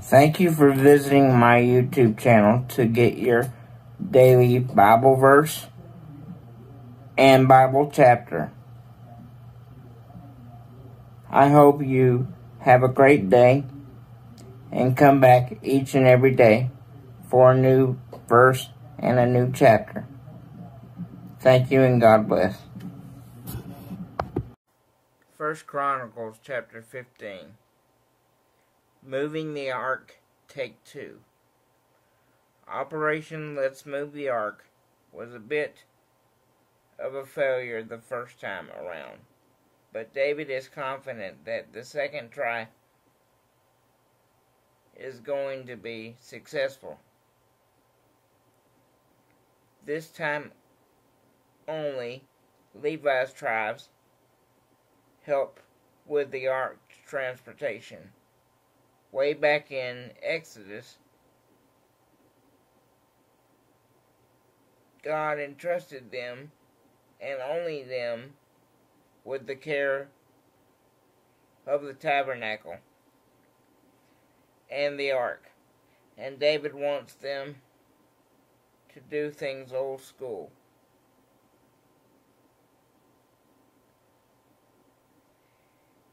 Thank you for visiting my YouTube channel to get your daily Bible verse and Bible chapter. I hope you have a great day and come back each and every day for a new verse and a new chapter. Thank you and God bless. First Chronicles chapter 15. Moving the Ark, take two. Operation Let's Move the Ark was a bit of a failure the first time around, but David is confident that the second try is going to be successful. This time only Levi's tribes help with the ark transportation. Way back in Exodus, God entrusted them and only them with the care of the tabernacle and the ark. And David wants them to do things old school.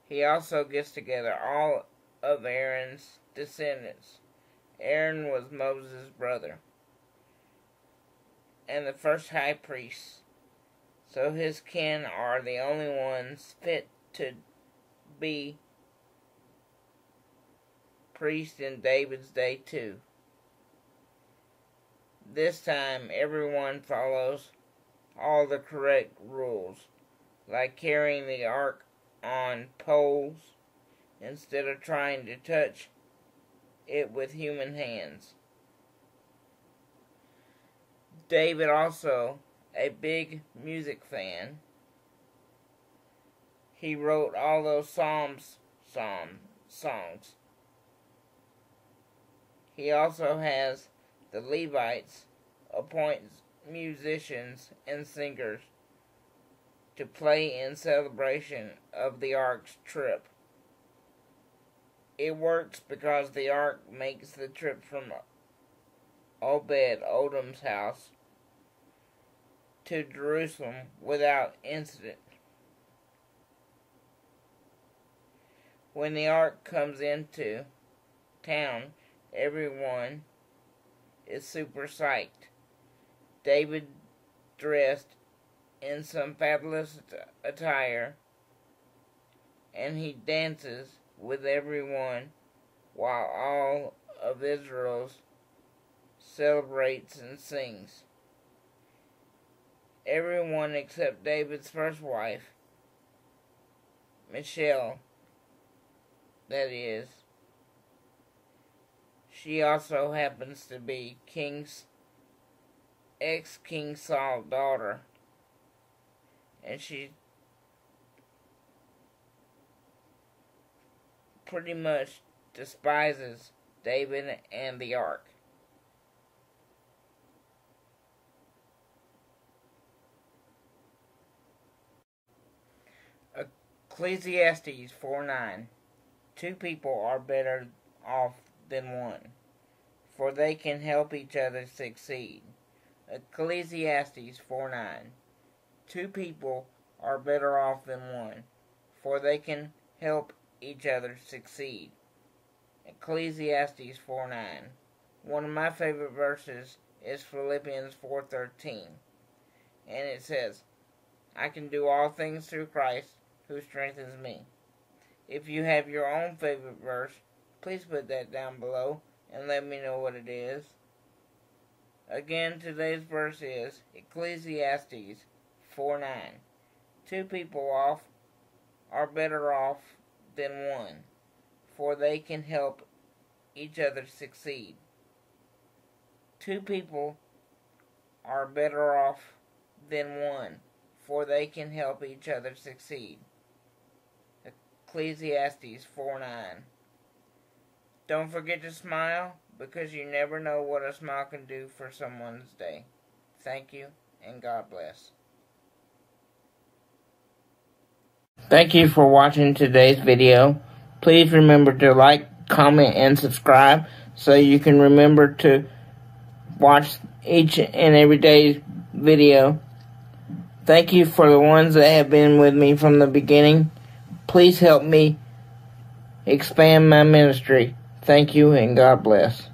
He also gets together all of Aaron's descendants. Aaron was Moses' brother and the first high priest, so his kin are the only ones fit to be priest in David's day too. This time everyone follows all the correct rules, like carrying the ark on poles instead of trying to touch it with human hands. David also a big music fan. He wrote all those psalms psalm songs. He also has the Levites appoint musicians and singers to play in celebration of the ark's trip. It works because the ark makes the trip from Obed-edom's house to Jerusalem without incident. When the ark comes into town, everyone is super psyched. David dressed in some fabulous attire, and he dances with everyone while all of Israel celebrates and sings. Everyone except David's first wife, Michal, that is. She also happens to be King's ex King Saul's daughter and she pretty much despises David and the ark. Ecclesiastes 4 9. Two people are better off than one, for they can help each other succeed. Ecclesiastes 4 9. Two people are better off than one, for they can help each other succeed. Ecclesiastes 4 9. One of my favorite verses is Philippians 4:13. And it says, "I can do all things through Christ who strengthens me." If you have your own favorite verse, please put that down below and let me know what it is. Again, today's verse is Ecclesiastes 4 9. Two people off are better off than one, for they can help each other succeed. Two people are better off than one, for they can help each other succeed. Ecclesiastes 4 9. Don't forget to smile because you never know what a smile can do for someone's day. Thank you and God bless. Thank you for watching today's video. Please remember to like, comment, and subscribe so you can remember to watch each and every day's video. Thank you for the ones that have been with me from the beginning. Please help me expand my ministry. Thank you and God bless.